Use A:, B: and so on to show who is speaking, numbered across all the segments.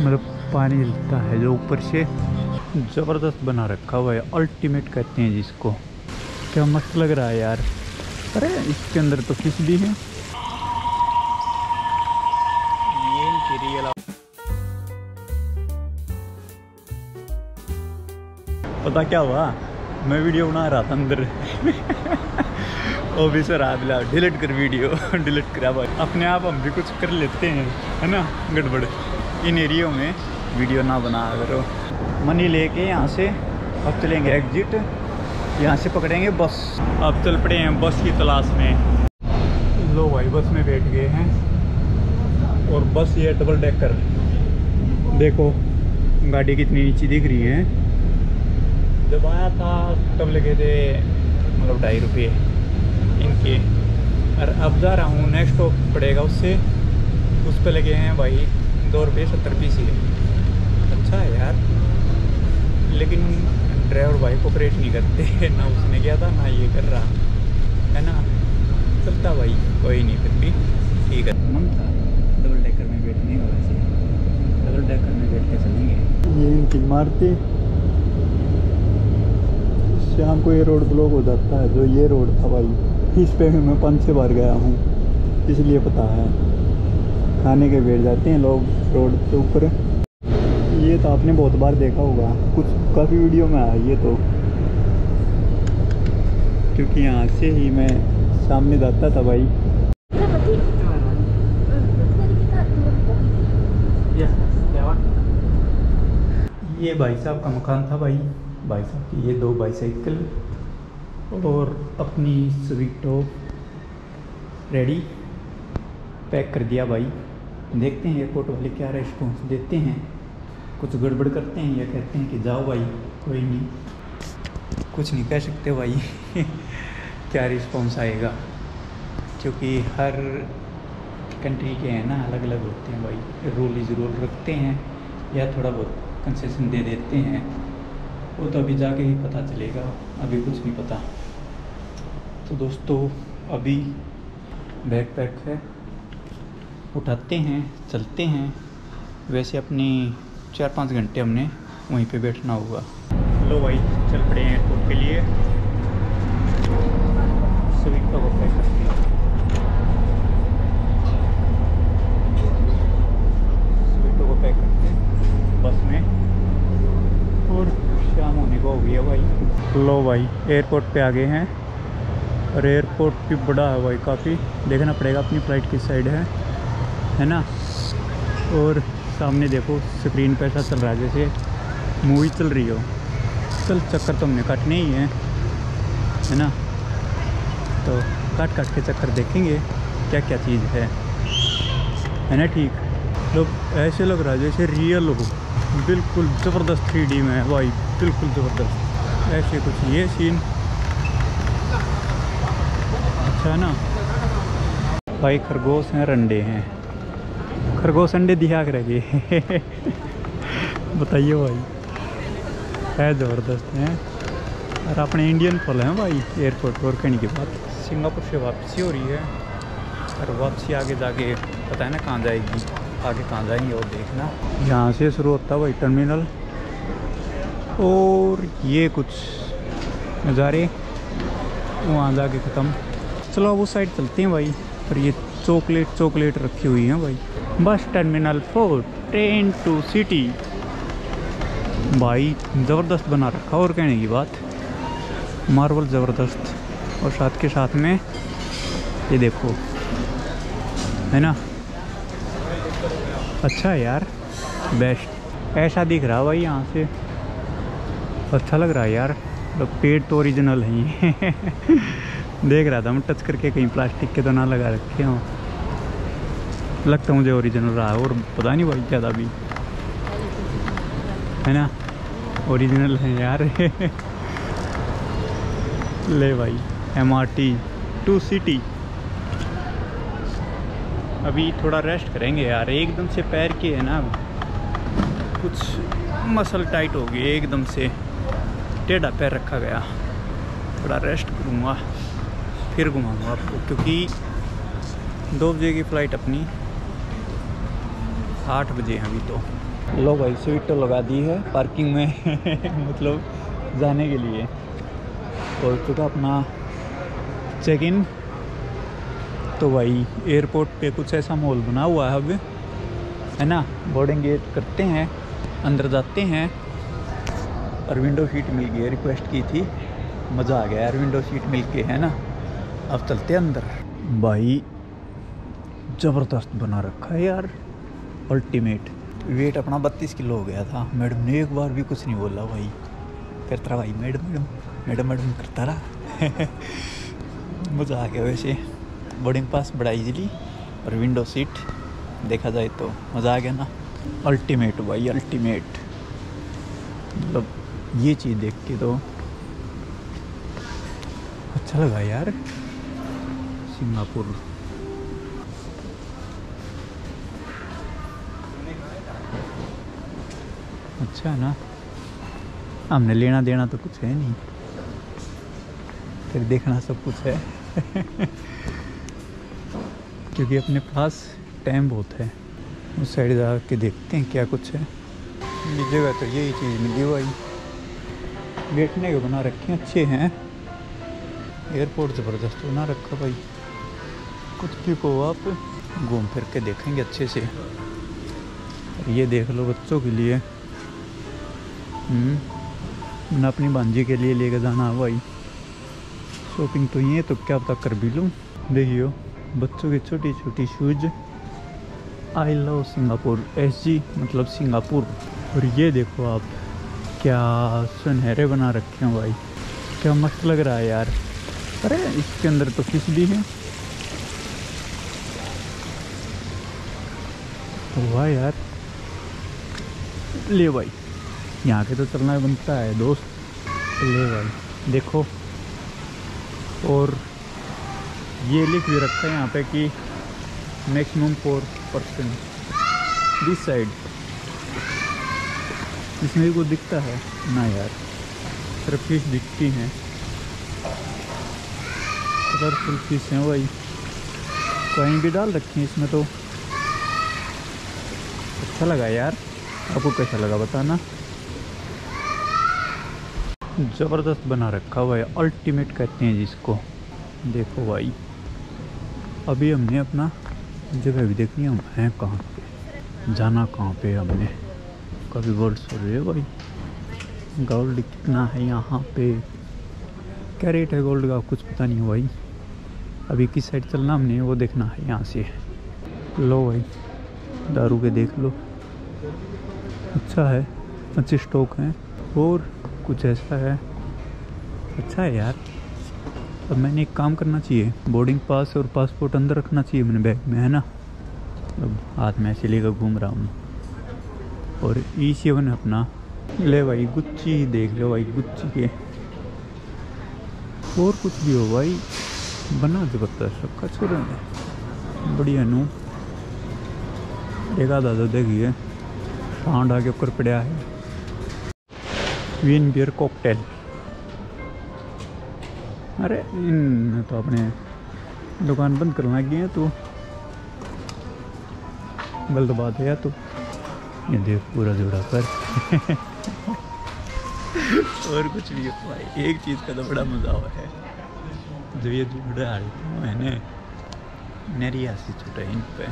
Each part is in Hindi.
A: मतलब पानी हिलता है जो ऊपर से ज़बरदस्त बना रखा हुआ है अल्टीमेट कहते हैं जिसको। क्या मस्त लग रहा है यार। अरे, इसके अंदर तो फ़िश भी है। पता क्या हुआ? मैं वीडियो बना रहा था अंदर। ऑफिसर आ बिला डिलीट कर वीडियो डिलीट करा। भाई अपने आप हम भी कुछ कर लेते हैं, है ना, गड़बड़। इन एरियो में वीडियो ना बना करो मनी लेके यहाँ से अब चलेंगे। एग्जिट यहाँ से पकड़ेंगे बस। अब चल पड़े हैं बस की तलाश में। लो भाई, बस में बैठ गए हैं और बस ये डबल डेकर देखो, गाड़ी कितनी नीचे दिख रही है। जब आया था, तब लगे थे मतलब ढाई रुपये इनके। और अब जा रहा हूँ नेक्स्ट स्टॉप पड़ेगा उससे। उस पर लगे हैं भाई दो रुपये सत्तर पीस ही। है अच्छा है यार। लेकिन ड्राइवर भाई कोऑपरेट नहीं करते। ना उसने किया था ना ये कर रहा। है ना? चलता भाई कोई नहीं फिर भी। ठीक है। मन था। डबल डेकर में बैठने का वैसे। डबल डेकर में बैठ के चलेंगे। ये इनकी इमारतें। शाम को ये रोड ब्लॉक हो जाता है। जो ये रोड था भाई इस पे भी मैं पाँच छः बार गया हूँ। इसलिए पता है। खाने के बैठ जाते हैं लोग रोड के ऊपर। ये तो आपने बहुत बार देखा होगा कुछ काफ़ी वीडियो में आया ये तो। क्योंकि यहाँ से ही मैं सामने जाता था भाई। ये भाई साहब का मकान था भाई। भाई साहब की ये दो बाईसाइकिल और अपनी स्वीटो रेडी पैक कर दिया भाई। देखते हैं एयरपोर्ट वाले क्या रेस्पॉन्स देते हैं। कुछ गड़बड़ करते हैं या कहते हैं कि जाओ भाई, कोई नहीं। कुछ नहीं कह सकते भाई, क्या रिस्पॉन्स आएगा। क्योंकि हर कंट्री के हैं ना अलग अलग होते हैं भाई। रूल इज़ रूल रखते हैं, या थोड़ा बहुत कंसेशन दे देते हैं। वो तो अभी जाके ही पता चलेगा, अभी कुछ नहीं पता। तो दोस्तों, अभी बैग पैक है। उठाते हैं, चलते हैं। वैसे अपनी चार पाँच घंटे हमने वहीं पे बैठना होगा। लो भाई, चल पड़े हैं एयरपोर्ट के लिए। सभी का पैक करते हैं को बस में। और शाम होने को हो गया भाई। लो भाई एयरपोर्ट पे आ गए हैं। और एयरपोर्ट भी बड़ा है भाई, काफ़ी। देखना पड़ेगा, अपनी फ़्लाइट किस साइड है। है ना? और सामने देखो स्क्रीन पर ऐसा चल रहा है, जैसे मूवी चल रही हो। चल, चक्कर तो हमने काटने ही है है ना? तो काट काट के चक्कर देखेंगे क्या क्या चीज़ है। है ना ठीक? लोग, ऐसे लग रहा है जैसे रियल हो। बिल्कुल ज़बरदस्त थ्री में है भाई, बिल्कुल ज़बरदस्त। ऐसे कुछ ये सीन अच्छा है ना? भाई खरगोश हैं, रंडे हैं। खरगोश अंडे दिखा कर रखे बताइए भाई। है ज़बरदस्त हैं। और अपने इंडियन फल हैं भाई एयरपोर्ट पर कहने के बाद सिंगापुर से वापसी हो रही है। और वापसी आगे जाके पता है ना कहाँ जाएगी? आगे कहाँ जाएँगे और देखना। यहाँ से शुरू होता है भाई टर्मिनल और ये कुछ नज़ारे वहाँ जाके ख़त्म। चलो अब उस साइड चलते हैं भाई। पर ये चॉकलेट चॉकलेट रखी हुई हैं भाई। Bus terminal four, train to city. भाई, ज़बरदस्त बना रखा और कहने की बात। मार्बल ज़बरदस्त। और साथ के साथ में, ये देखो। है ना? अच्छा है यार। बेस्ट। ऐसा दिख रहा भाई यहाँ से। अच्छा लग रहा है यार। तो पेड़ तो ओरिजिनल है देख रहा था मैं टच करके कहीं प्लास्टिक के तो ना लगा रखे हों। लगता है मुझे ओरिजिनल रहा है और पता नहीं भाई था अभी। है ना? ओरिजिनल है यार। ले भाई M R T to city अभी थोड़ा रेस्ट करेंगे यार, एकदम से पैर के है ना, कुछ मसल टाइट हो गई एकदम से। टेढ़ा पैर रखा गया। थोड़ा रेस्ट करूँगा, फिर घुमाऊँगा आपको, क्योंकि दो बजे की फ़्लाइट अपनी। आठ बजे हैं अभी तो। लो भाई स्वीट तो लगा दी है पार्किंग में मतलब जाने के लिए। और चुका अपना चेक इन तो भाई एयरपोर्ट पे कुछ ऐसा मॉल बना हुआ है अब, है ना? बोर्डिंग गेट करते हैं, अंदर जाते हैं। और विंडो सीट मिल गई रिक्वेस्ट की थी। मज़ा आ गया यार विंडो सीट मिल के, है ना? अब चलते अंदर। भाई, ज़बरदस्त बना रखा है यार। अल्टीमेट वेट अपना बत्तीस किलो हो गया था। मैडम ने एक बार भी कुछ नहीं बोला भाई। करता रहा भाई, मैडम मैडम मैडम मैडम, करता रहा? मज़ा आ गया वैसे। बोर्डिंग पास बड़ा इजीली और विंडो सीट देखा जाए तो मज़ा आ गया ना। अल्टीमेट भाई अल्टीमेट मतलब ये चीज़ देख के तो अच्छा लगा यार। सिंगापुर। अच्छा है ना। हमने लेना देना तो कुछ है नहीं। फिर देखना सब कुछ है। क्योंकि अपने पास टाइम बहुत है। उस साइड जा के देखते हैं क्या कुछ है। ये जगह तो यही चीज़ मिली भाई बैठने के बना रखे अच्छे हैं। एयरपोर्ट ज़बरदस्त बना रखा भाई। कुछ भी को आप। घूम फिर के देखेंगे अच्छे से। ये देख लो बच्चों के लिए। मैंने अपनी भांजी के लिए लेकर जाना भाई। शॉपिंग तो ये तो क्या पता कर भी लूँ। देखियो, बच्चों की छोटी छोटी shoes I love Singapore S G मतलब सिंगापुर और ये देखो आप, क्या सुनहरे बना रखे हैं भाई। क्या मस्त लग रहा है यार। अरे, इसके अंदर तो फ़िश भी है। वाह यार। ले भाई। यहाँ के तो चलना बनता है, दोस्त। ले भाई, देखो। और ये लिख भी रखा है यहाँ पे कि maximum four percent this side इसमें भी कुछ दिखता है? ना यार, सिर्फ़ फ़िश दिखती हैं। कलरफुल फ़िश हैं भाई। कहीं भी डाल रखी हैं इसमें तो। अच्छा लगा यार। आपको कैसा लगा बताना? ज़बरदस्त बना रखा हुआ है। अल्टीमेट कहते हैं जिसको। देखो भाई। अभी हमने अपना जगह भी देखनी हम हैं कहाँ पे? जाना कहाँ पे हमने? कभी वर्ड हो रही भाई? गोल्ड कितना है यहाँ पे? क्या रेट है गोल्ड का? कुछ पता नहीं भाई। अभी किस साइड चलना हमने? वो देखना है यहाँ से। लो भाई। दारू के देख लो। अच्छा है। अच्छे स्टॉक हैं। और कुछ ऐसा है। अच्छा है यार। अब मैंने एक काम करना चाहिए। बोर्डिंग पास और पासपोर्ट अंदर रखना चाहिए मैंने बैग में, है ना? अब हाथ में ऐसे लेकर घूम रहा हूँ। और ई सेवन अपना। ले भाई, गुच्ची देख लो भाई, गुच्ची के। और कुछ भी हो भाई। बना ज़बरदस्त छोरे ने बढ़िया नू। एक आधा तो देखिए। पाँव आगे ऊपर पड़ा है। विन बियर कॉकटेल अरे, इन तो अपने दुकान बंद करना लग गए तो। गलत बात है तो। ये देख, पूरा जोड़ा पर। और कुछ भी भाई, एक चीज़ का तो बड़ा मज़ा हुआ है। जब ये जोड़ा थी, मैंने मेरी हँसी छुटा इन पे।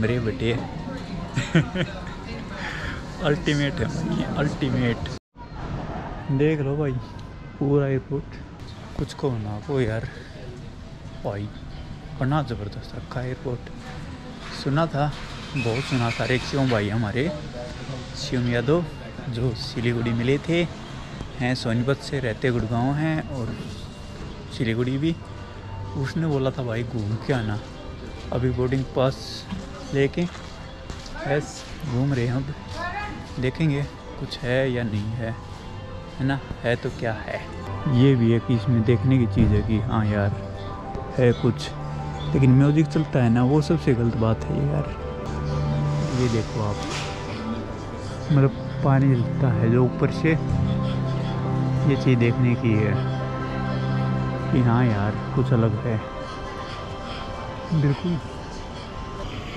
A: मेरे बेटे। अल्टीमेट है भाई अल्टीमेट। देख लो भाई, पूरा एयरपोर्ट कुछ को ना को यार, भाई बड़ा ज़बरदस्त रखा एयरपोर्ट सुना था, बहुत सुना था। एक शिवम भाई हमारे? शिवम यादव? जो सिलीगुड़ी मिले थे, हैं, सोनीपत से रहते गुड़गांव हैं, और सिलीगुड़ी भी। उसने बोला था, भाई, घूम के आना। अभी बोर्डिंग पास लेके, बस, घूम रहे हैं अब। देखेंगे कुछ है या नहीं है है ना? है तो क्या है? ये भी है कि इसमें देखने की चीज़ है कि हाँ यार, है कुछ। लेकिन म्यूज़िक चलता है ना, वो सबसे गलत बात है यार। ये देखो आप। मतलब पानी चलता है जो ऊपर से। ये चीज़ देखने की है कि हाँ यार, कुछ अलग है। बिल्कुल।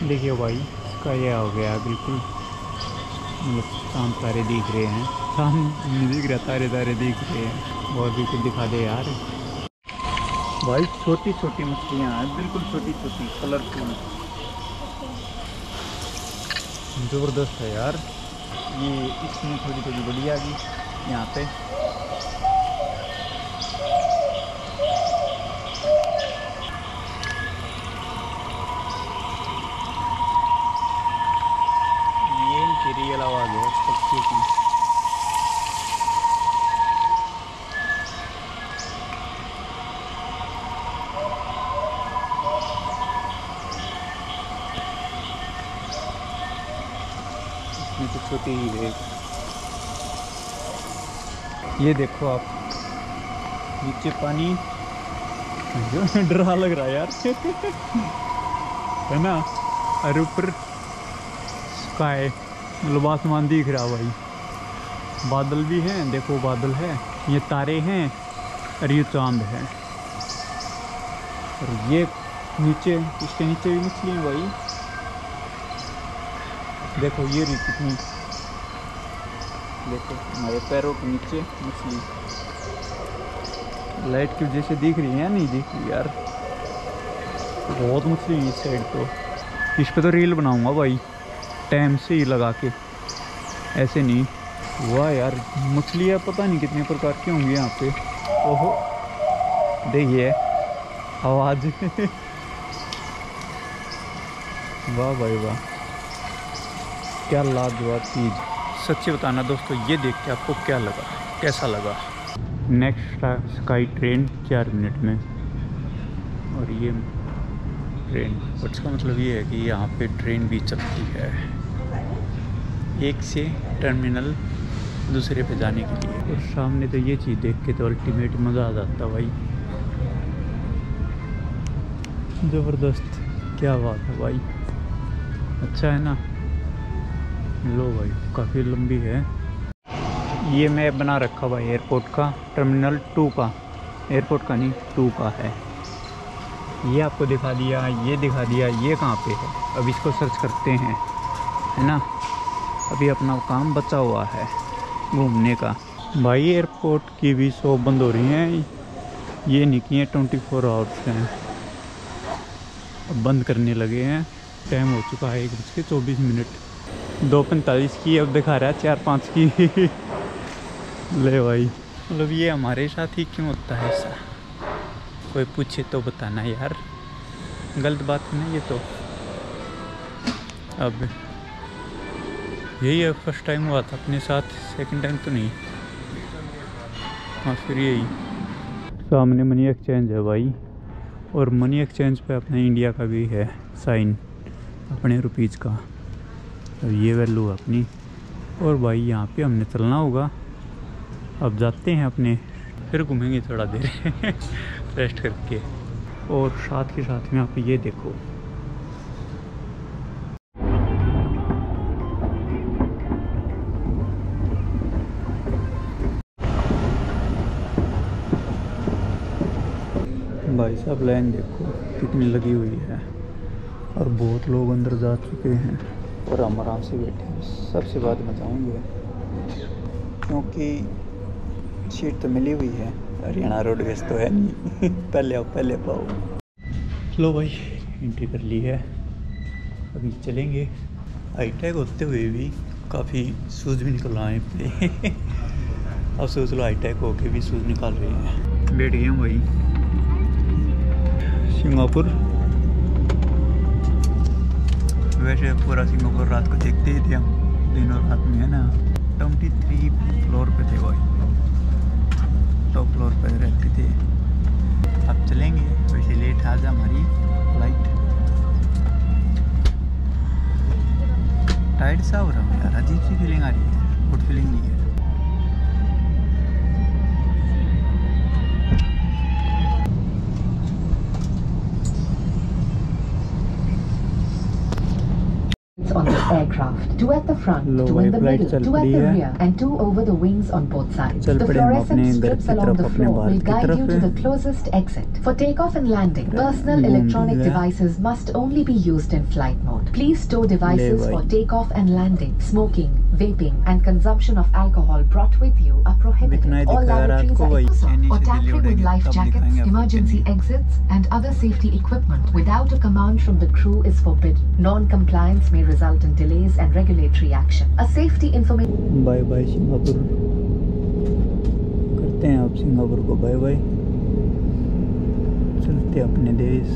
A: देखिए भाई, इसका ये हो गया, बिल्कुल। मतलब शाम तारे दिख रहे हैं। शाम दिख रहा, तारे तारे दिख रहे हैं। और भी कुछ दिखा दे यार। भाई छोटी छोटी मछलियाँ हैं, बिल्कुल छोटी छोटी कलरफुल ज़बरदस्त है यार। ये इसमें थोड़ी थोड़ी बढ़िया आ गई, यहाँ पे ये इनकी रियल आवाज़ है पक्षी की इसमें तो ही है। ये देखो आप, नीचे पानी। जो डरा लग रहा है यार। है ना? और ऊपर स्काई मतलब आसमान दिख रहा भाई। बादल भी हैं, देखो बादल है। ये तारे हैं और ये चाँद है। और ये नीचे, इसके नीचे भी मछली है भाई। देखो ये रही कितनी देखो, हमारे पैरों के नीचे मछली। लाइट की वजह से दिख रही है नहीं दिख रही यार? बहुत मछली है इस साइड तो। इस पे तो रील बनाऊँगा भाई। टाइम से ही लगा के। ऐसे नहीं। वाह यार मछलियाँ पता नहीं कितने प्रकार की होंगी यहाँ पे। ओहो। देखिए आवाज़। वाह भाई वाह। क्या लाजवाब चीज़। सच्ची बताना दोस्तों, ये देख के आपको क्या लगा, कैसा लगा? नेक्स्ट स्काई ट्रेन चार मिनट में। और ये ट्रेन इसका मतलब ये है कि यहाँ पे ट्रेन भी चलती है। एक से टर्मिनल दूसरे पे जाने के लिए। और सामने तो ये चीज़ देख के तो अल्टीमेट मज़ा आ जाता भाई। ज़बरदस्त, क्या बात है भाई। अच्छा है ना? लो भाई, काफ़ी लंबी है। ये मैं बना रखा भाई एयरपोर्ट का, टर्मिनल टू का। एयरपोर्ट का नहीं, टू का है। ये आपको दिखा दिया, ये दिखा दिया, ये कहाँ पे है? अब इसको सर्च करते हैं, है ना? अभी अपना काम बचा हुआ है घूमने का। भाई, एयरपोर्ट की भी शॉप बंद हो रही हैं। ये नहीं कि ट्वेंटी फोर आवर्स हैं अब बंद करने लगे हैं। टाइम हो चुका है एक बज के चौबीस मिनट। दो पैंतालीस की अब दिखा रहा है चार पाँच की। ले भाई। मतलब ये हमारे साथ ही क्यों होता है ऐसा? कोई पूछे तो बताना यार। गलत बात नहीं ये तो। अब यही है फ़र्स्ट टाइम हुआ था अपने साथ सेकंड टाइम तो नहीं। हाँ फिर यही। सामने मनी एक्सचेंज है भाई। और मनी एक्सचेंज पे अपने इंडिया का भी है साइन अपने रुपीज़ का। तो ये वैल्यू अपनी। और भाई यहाँ पे हमने चलना होगा। अब जाते हैं अपने। फिर घूमेंगे थोड़ा देर। रेस्ट करके। और साथ के साथ में आप ये देखो। भाई साहब, लाइन देखो। कितनी लगी हुई है। और बहुत लोग अंदर जा चुके हैं। और हम आराम से बैठे सबसे में जाएँगे क्योंकि सीट तो मिली हुई है। हरियाणा रोडवेज़ तो है नहीं। पहले आओ, पहले पाओ। लो भाई एंट्री कर ली है। अभी चलेंगे। हाईटेक होते हुए भी काफ़ी सूज भी निकल रहा है। अब सोच लो हाईटेक होके भी सूज निकाल रहे हैं। बैठ गए भाई। सिंगापुर। वैसे पूरा सिंगापुर रात को देखते ही थे हम, दिन और रात में, है ना? ट्वेंटी थ्री फ्लोर पे थे भाई टॉप फ्लोर पर रहते थे। अब चलेंगे। वैसे लेट आ जा हमारी फ़्लाइट टाइट सा हो रहा है यार। अजीब सी फीलिंग आ रही है। गुड फीलिंग नहीं है।
B: on the aircraft, two at the front, two in the middle, two at the rear, and two over the wings on both sides. The fluorescent strips along the floor will guide you to the closest exit. For takeoff and landing, personal electronic devices must only be used in flight mode. Please store devices for takeoff and landing. Smoking, vaping, and consumption of alcohol brought with you are prohibited.
A: दिखना ही
B: All
A: दिखा यार
B: lavatories
A: आपको
B: are
A: वही
B: equipped
A: चैनी
B: or
A: से दिल्ली
B: tampering with
A: उड़ेगी
B: life
A: तब
B: jackets,
A: दिखाएंगे आपको
B: emergency
A: चैनी।
B: exits, and other safety equipment without a command from the crew is forbidden. Non-compliance may result in delays and regulatory action. A safety information
A: bye bye Singapore करते हैं आप सिंगापुर को बाय बाय चलते हैं अपने देश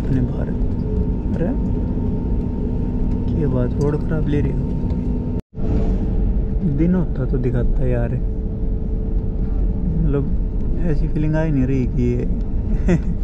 A: अपने भारत अरे क्या बात रोड खराब ले रही हो दिन होता तो दिखाता यार। मतलब ऐसी फीलिंग आ ही नहीं रही कि